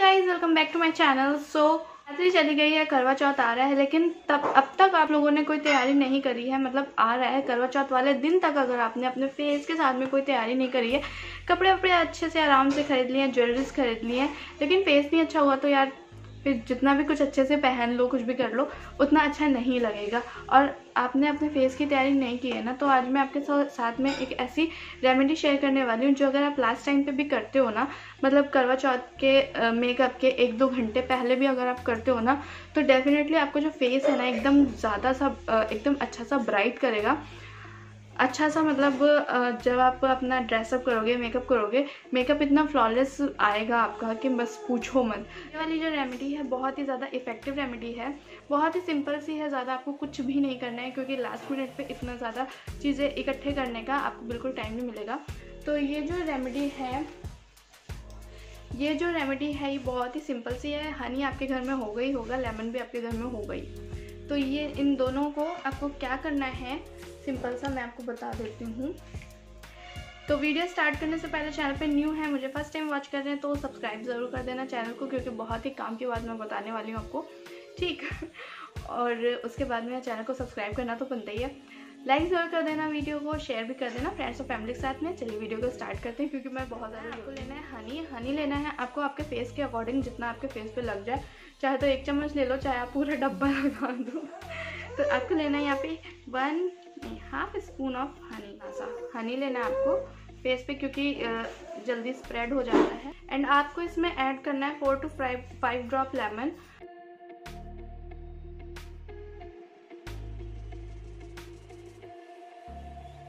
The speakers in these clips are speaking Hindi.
Guys welcome back to my channel so रात्रि चली गई है, करवा चौथ आ रहा है, लेकिन तब, अब तक आप लोगों ने कोई तैयारी नहीं करी है मतलब आ रहा है करवा चौथ वाले दिन तक अगर आपने अपने फेस के साथ में कोई तैयारी नहीं करी है कपड़े वपड़े अच्छे से आराम से खरीद लिए हैं ज्वेलरीज खरीद ली हैं लेकिन फेस नहीं अच्छा हुआ तो यार फिर जितना भी कुछ अच्छे से पहन लो, कुछ भी कर लो, उतना अच्छा नहीं लगेगा। और आपने अपने फेस की तैयारी नहीं की है ना तो आज मैं आपके साथ में एक ऐसी रेमेडी शेयर करने वाली हूँ, जो अगर आप लास्ट टाइम पे भी करते हो ना मतलब करवा चौथ के मेकअप के एक दो घंटे पहले भी अगर आप करते हो ना तो डेफिनेटली आपको जो फेस है ना, एकदम ज़्यादा सा एकदम अच्छा सा ब्राइट करेगा। अच्छा सा मतलब जब आप अपना ड्रेसअप करोगे मेकअप करोगे मेकअप इतना फ्लॉलेस आएगा आपका कि बस पूछो मत। ये वाली जो रेमेडी है, बहुत ही ज़्यादा इफ़ेक्टिव रेमेडी है। बहुत ही सिंपल सी है, ज़्यादा आपको कुछ भी नहीं करना है, क्योंकि लास्ट मिनट पे इतना ज़्यादा चीज़ें इकट्ठे करने का आपको बिल्कुल टाइम नहीं मिलेगा। तो ये जो रेमेडी है, ये जो रेमेडी है, ये बहुत ही सिंपल सी है। हनी आपके घर में हो गई, होगा लेमन भी आपके घर में हो गई। तो ये इन दोनों को आपको क्या करना है? सिंपल सा मैं आपको बता देती हूँ। तो वीडियो स्टार्ट करने से पहले चैनल पे न्यू है, मुझे फ़र्स्ट टाइम वॉच कर रहे हैं तो सब्सक्राइब ज़रूर कर देना चैनल को, क्योंकि बहुत ही काम की बात मैं बताने वाली हूँ आपको। ठीक? और उसके बाद में चैनल को सब्सक्राइब करना तो बनता ही है। लाइक ज़रूर कर देना वीडियो को शेयर भी कर देना फ्रेंड्स और फैमिली के साथ में। चलिए वीडियो को स्टार्ट करते हैं क्योंकि मैं बहुत ज़्यादा आपको लेना है हनी हनी लेना है आपको आपके फेस के अकॉर्डिंग जितना आपके फेस पे लग जाए। चाहे तो एक चम्मच ले लो चाहे आप पूरा डब्बा लगा दो। तो आपको लेना है यहाँ पे one half spoon of honey सा हनी लेना है आपको फेस पे क्योंकि जल्दी स्प्रेड हो जाता है। एंड आपको इसमें ऐड करना है four two five five drop lemon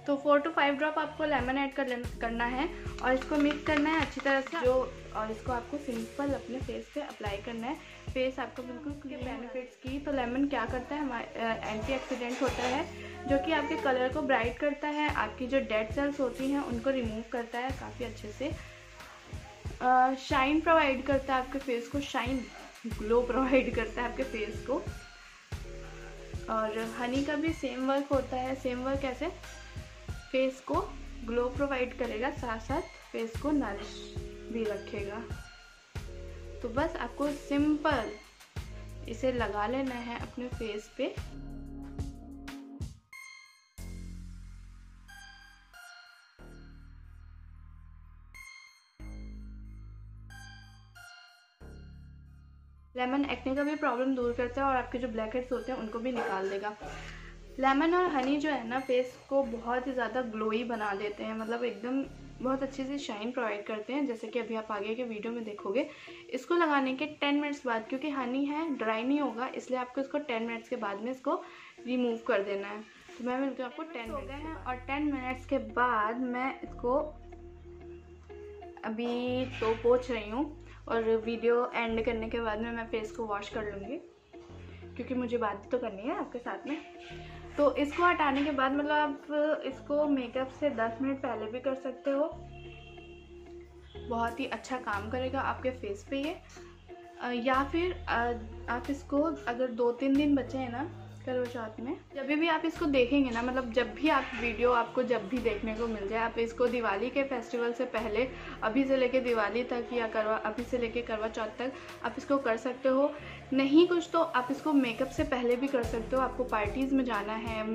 तो फोर टू फाइव ड्रॉप आपको लेमन ऐड कर करना है और इसको मिक्स करना है अच्छी तरह से जो और इसको आपको सिंपल अपने फेस पे अप्लाई करना है। फेस आपको बिल्कुल क्लियर बेनिफिट्स की तो लेमन क्या करता है हमारे एंटी ऑक्सीडेंट होता है जो कि आपके कलर को ब्राइट करता है आपकी जो डेड सेल्स होती हैं उनको रिमूव करता है काफ़ी अच्छे से। शाइन प्रोवाइड करता है आपके फेस को शाइन ग्लो प्रोवाइड करता है आपके फेस को। और हनी का भी सेम वर्क होता है सेम वर्क ऐसे फेस को ग्लो प्रोवाइड करेगा साथ साथ फेस को नरिश भी रखेगा। तो बस आपको सिंपल इसे लगा लेना है अपने फेस पे। लेमन एक्ने का भी प्रॉब्लम दूर करता है और आपके जो ब्लैक हेड्स होते हैं उनको भी निकाल देगा। लेमन और हनी जो है ना फेस को बहुत ही ज़्यादा ग्लोई बना देते हैं। मतलब एकदम बहुत अच्छे से शाइन प्रोवाइड करते हैं। जैसे कि अभी आप आगे के वीडियो में देखोगे इसको लगाने के टेन मिनट्स बाद क्योंकि हनी है ड्राई नहीं होगा इसलिए आपको इसको टेन मिनट्स के बाद में इसको रिमूव कर देना है। तो मैं मिलती हूँ आपको टेन हो गए हैं और टेन मिनट्स के बाद मैं इसको अभी तो पोछ रही हूँ और वीडियो एंड करने के बाद में मैं फेस को वॉश कर लूँगी। क्योंकि मुझे बात तो करनी है आपके साथ में। तो इसको हटाने के बाद मतलब आप इसको मेकअप से 10 मिनट पहले भी कर सकते हो। बहुत ही अच्छा काम करेगा आपके फेस पे ये। या फिर आप इसको अगर दो तीन दिन बचे हैं ना करवा चौथ में जब भी आप इसको देखेंगे ना मतलब जब भी आप वीडियो आपको जब भी देखने को मिल जाए, आप इसको दिवाली के फेस्टिवल से पहले, अभी से लेके दिवाली तक या करवा, अभी से लेके करवा चौथ तक आप इसको कर सकते हो। नहीं कुछ तो आप इसको मेकअप से पहले भी कर सकते हो। आपको पार्टीज़ में जाना है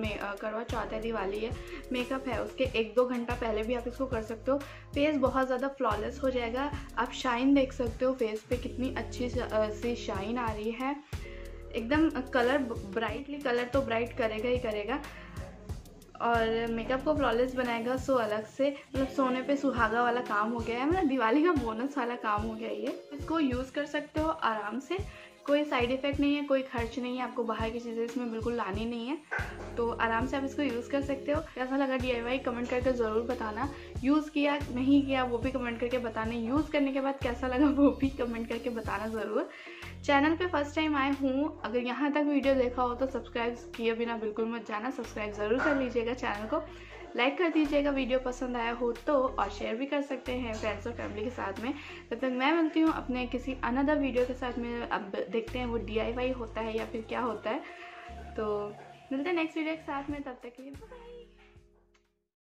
करवा चौथ है, दिवाली है मेकअप है, उसके एक दो घंटा पहले भी आप इसको कर सकते हो। फेस बहुत ज़्यादा फ्लॉलेस हो जाएगा। आप शाइन देख सकते हो फेस पे कितनी अच्छी सी शाइन आ रही है। एकदम कलर ब्राइटली कलर तो ब्राइट करेगा ही करेगा। और मेकअप को फ्लॉलेस बनाएगा सो अलग से मतलब सोने पे सुहागा वाला काम हो गया है मतलब दिवाली का बोनस वाला काम हो गया ये। इसको यूज़ कर सकते हो आराम से, कोई साइड इफ़ेक्ट नहीं है, कोई खर्च नहीं है, आपको बाहर की चीज़ें इसमें बिल्कुल लानी नहीं है तो आराम से आप इसको यूज़ कर सकते हो। कैसा लगा डीआईवाई कमेंट करके ज़रूर बताना। यूज़ किया, नहीं किया, वो भी कमेंट करके बताना। यूज़ करने के बाद कैसा लगा वो भी कमेंट करके बताना ज़रूर। चैनल पे फ़र्स्ट टाइम आए हूँ। अगर यहाँ तक वीडियो देखा हो तो सब्सक्राइब किए बिना बिल्कुल मत जाना। सब्सक्राइब ज़रूर कर लीजिएगा चैनल को। लाइक कर दीजिएगा वीडियो पसंद आया हो तो और शेयर भी कर सकते हैं फ्रेंड्स और फैमिली के साथ में। तब तक मैं मिलती हूँ अपने किसी अनदर वीडियो के साथ में। अब देखते हैं वो डीआईवाई होता है या फिर क्या होता है। तो मिलते हैं नेक्स्ट वीडियो के साथ में। तब तक के लिए